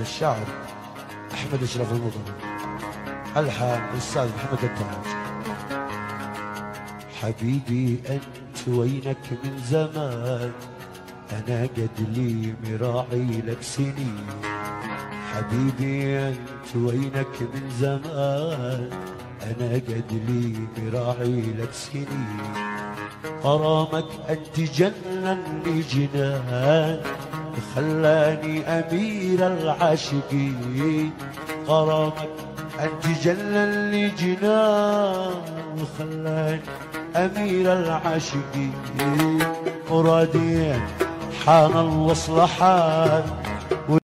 الشاعر أحمد أشرف المضر ألحان الأستاذ محمد التاج حبيبي أنت وينك من زمان؟ أنا قد لي مراعي لك سنين. حبيبي أنت وينك من زمان؟ أنا قد لي مراعي لك سنين. غرامك أنت جنن لي جنان خلاني أمير العاشقين غرامك أنت جنن لي جنان وخلاني أمير العاشقين مرادين حان الوصل حان